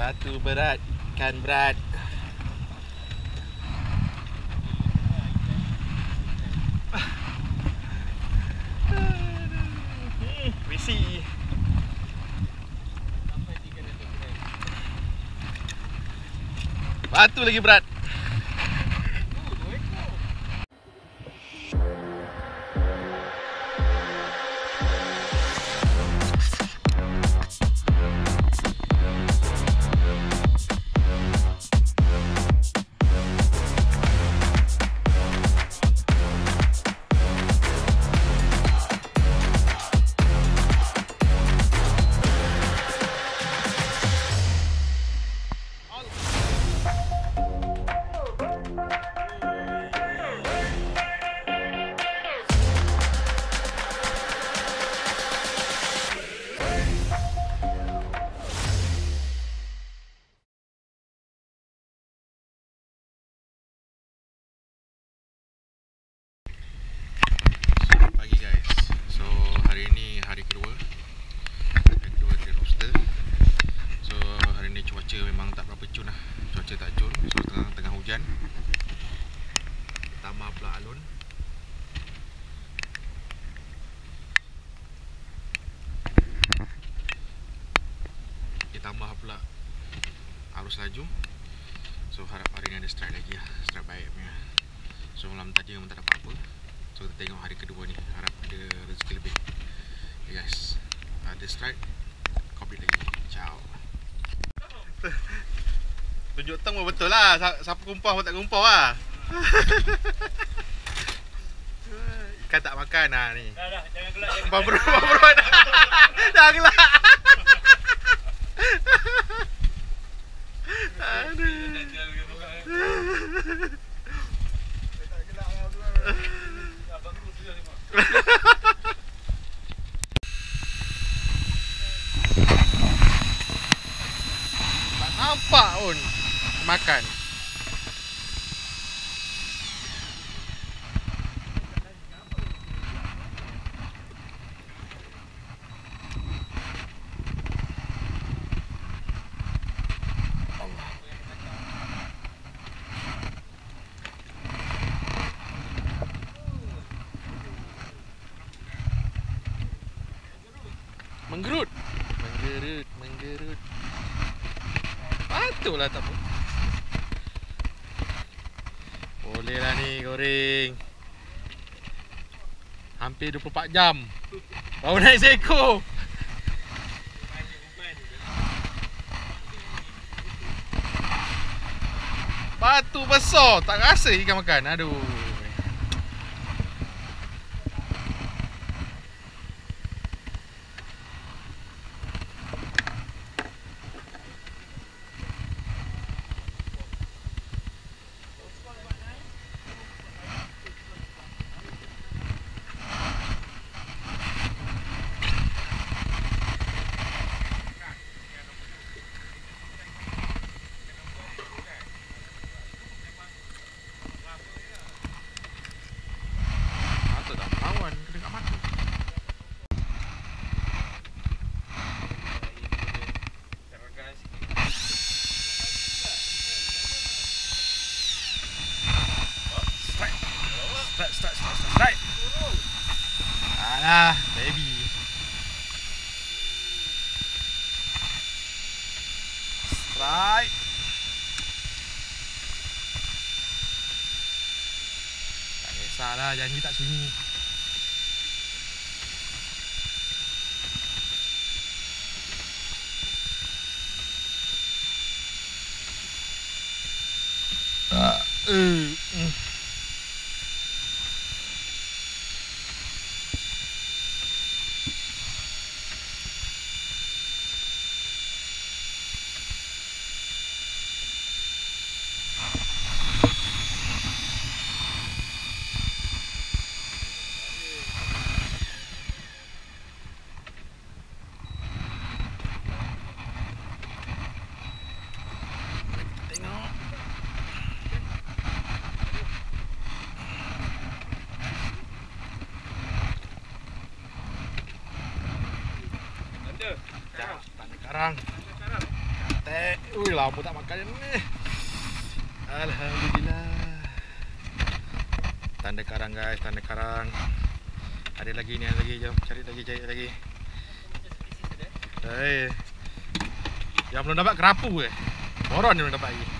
Batu berat, ikan berat. Visi. Batu lagi berat. Pula. Arus laju. So harap hari ni ada strike lagi lah. Strike baik punya. So malam tadi memang tak dapat apa. So kita tengok hari kedua ni. Harap ada rezeki lebih. Okay, guys Ada strike Kopi lagi. Ciao. Tunjuk tang pun betul lah. Siapa kumpah pun tak kumpah lah. Ikan tak makan lah ni. Dah dah, jangan gelak bang bro Dah gelak Aduh Abang tu sudah lima. Tak nampak pun Makan Menggerut Menggerut. Patutlah tak apa. Boleh lah ni goreng. Hampir 24 jam. Baru naik seekor. Batu besar. Tak rasa ikan makan. Aduh Mata tak lawan Kena kat mata Strike Strike, strike, strike, strike, strike Alah, baby. Strike. Tak kisahlah, janji tak sunyi. Uh, mm. Tengok Ada. Tak ada karang Teh, ui lama tak makan ni. Alhamdulillah. Tanda karang guys, tanda karang. Ada lagi ni, ada lagi. Jom cari lagi, cari lagi. Hei. Yang belum dapat kerapu ke? Boron yang belum dapat lagi.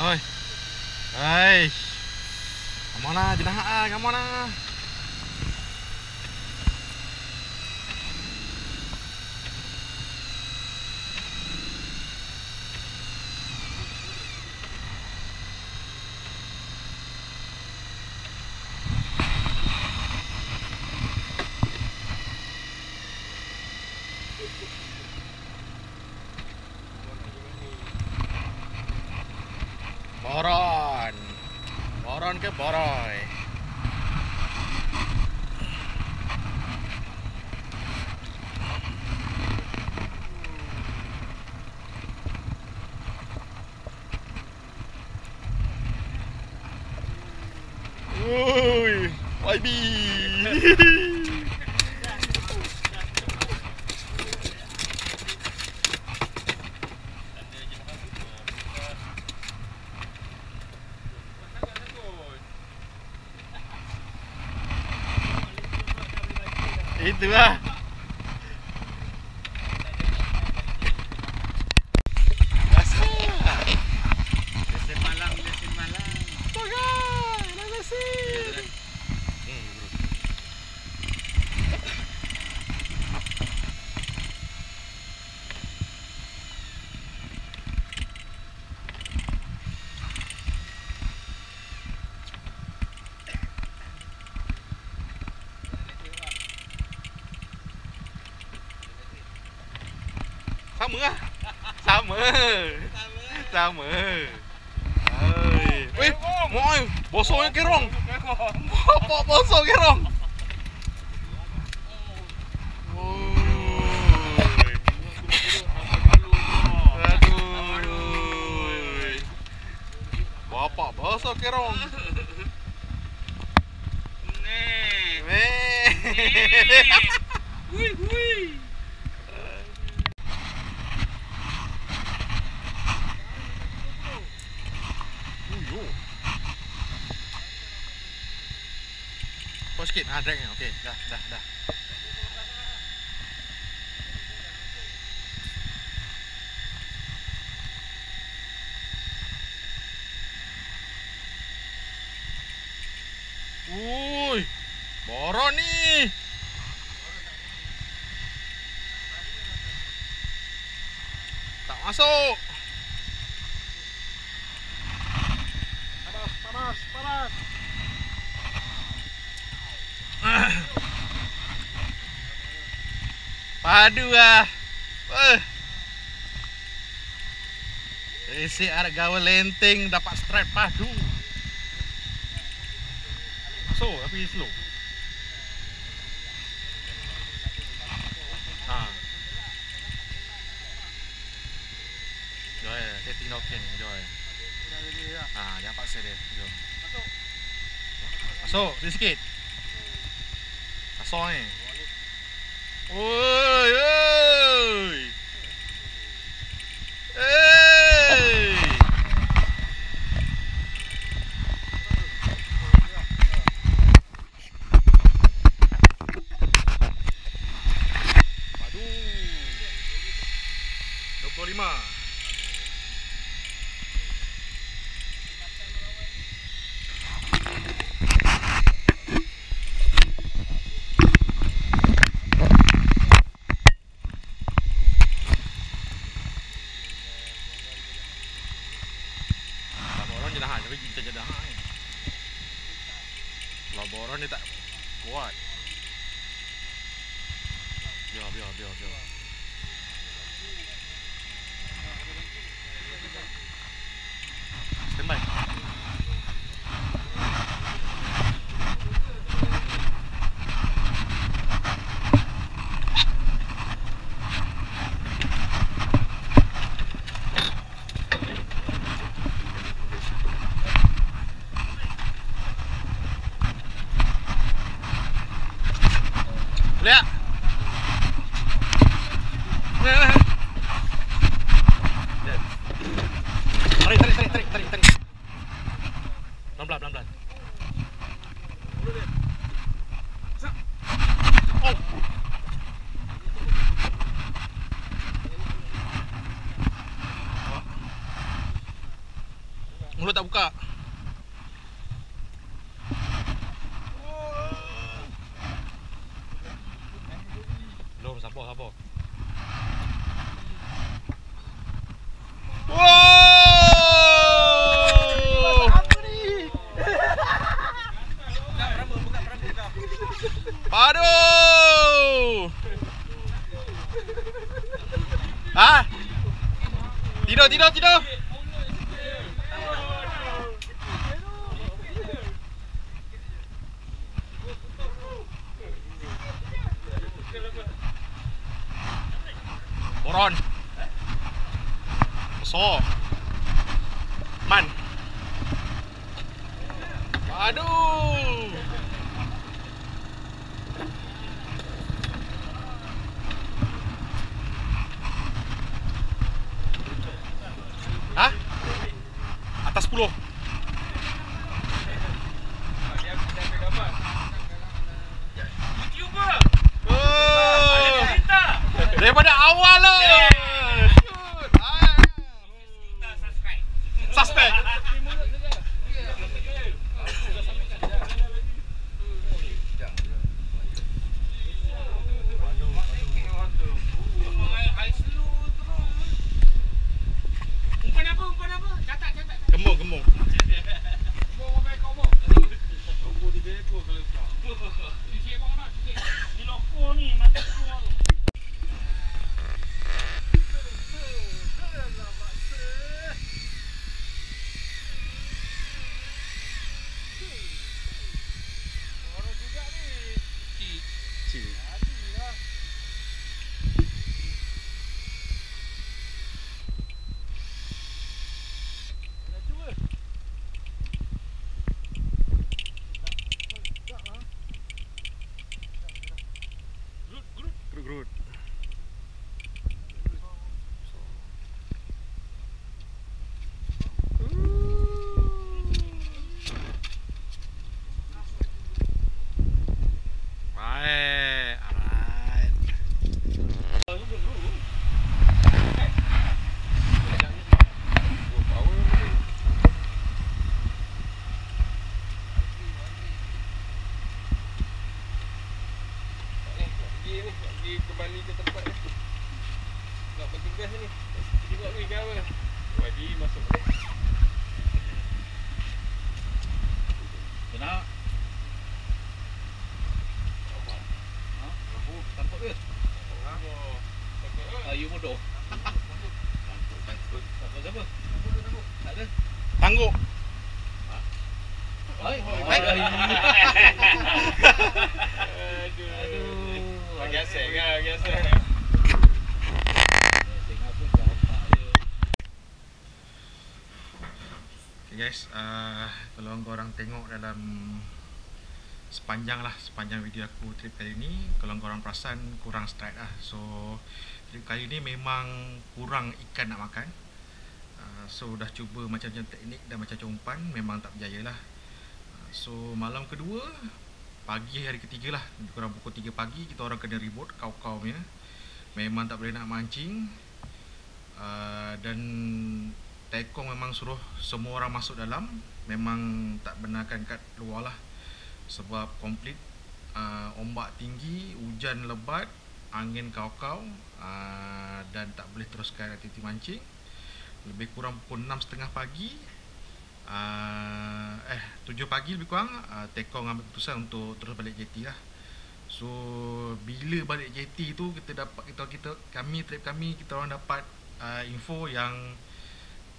Oi. Hai. Kamu mana jenah ah, kamu mana? Boron. बरण के बरय Itu lah. Rasa. Lesen malam, lesen malam. Pakai. Rasa. Hmm, bro. Sama lah. Sama. Sama. Hai. Weh, moi, bosoknya kerong. Apa bosok kerong? Bapak bosok kerong. Nih. Weh. Sikit, ah drag ni. Okey, dah, dah, dah. Ui, boron ni. Tak masuk. Panas, panas, panas. Aduh lah eh. Isi arah gawa lenting Dapat strap padu So tapi slow Ha Joy, saya tinggal kian Joy. Ah, jangan paksa dia. Jom. Ha, Masuk. Masuk, sikit. Masuk ni. 哦哟 mulut tak buka. Boron Besar Man. Aduh daripada awal lah. Yeah. tengok dalam sepanjang lah sepanjang video aku trip kali ni kalau korang perasan kurang strike lah. So trip kali ni memang kurang ikan nak makan. Ah, so dah cuba macam-macam teknik dan macam-macam umpan memang tak berjaya lah. Ah, so malam kedua pagi hari ketiga lah. Kurang pukul 3 pagi kita orang kena reboot kau-kau punya. Memang tak boleh nak mancing. Ah, dan tekong memang suruh semua orang masuk dalam memang tak benarkan kat luar lah. Sebab komplit uh, ombak tinggi hujan lebat angin kau-kau uh, dan tak boleh teruskan aktiviti mancing. Lebih kurang pukul 6.30 pagi uh, eh 7 pagi lebih kurang uh, tekong ambil keputusan untuk terus balik JT lah. So bila balik JT tu kita dapat kita kita kami trip kami kita orang dapat uh, info yang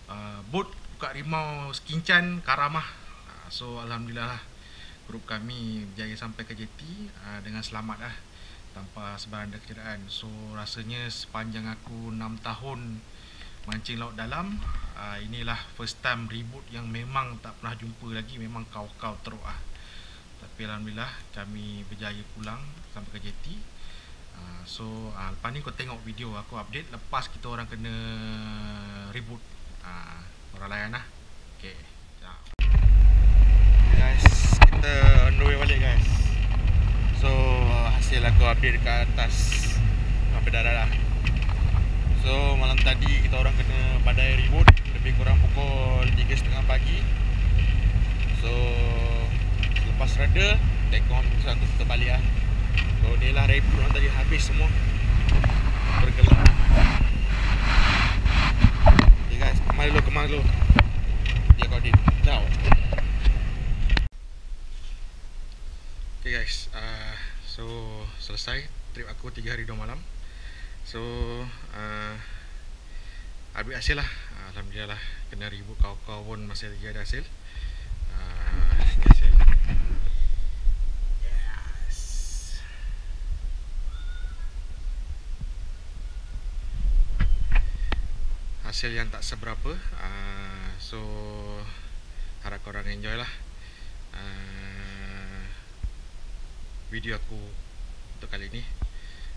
uh, bot buka rimau Skincan Karamah. Uh, so alhamdulillah lah grup kami berjaya sampai ke JT uh, dengan selamat lah tanpa sebarang kecederaan. So rasanya sepanjang aku 6 tahun mancing laut dalam uh, inilah first time reboot yang memang tak pernah jumpa lagi memang kau-kau teruk ah. Tapi alhamdulillah kami berjaya pulang sampai ke JT. So lepas ni kau tengok video aku update lepas kita orang kena reboot orang layan lah on so hasil aku update dekat atas sampai darat lah. So malam tadi kita orang kena badai reboot lebih kurang pukul 3.30 pagi. So lepas reda tekong aku kita balik lah. So ni lah reboot orang tadi habis semua. Bergelar guys Kemar dulu Kemar dulu Dia koordin Ciao Okay guys. Uh, So Selesai. Trip aku 3 hari 2 malam. So uh, Ambil hasil lah. Alhamdulillah lah. Kena ribut kau-kau pun Masih lagi ada hasil uh, hasil Yes hasil yang tak seberapa uh, so harap korang enjoy lah. Uh, video aku untuk kali ni.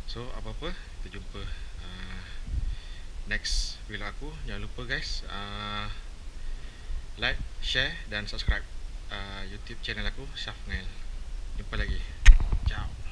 So apa-apa kita jumpa uh, next video aku. Jangan lupa guys uh, like, share dan subscribe uh, youtube channel aku Syaf Ngail jumpa lagi. Ciao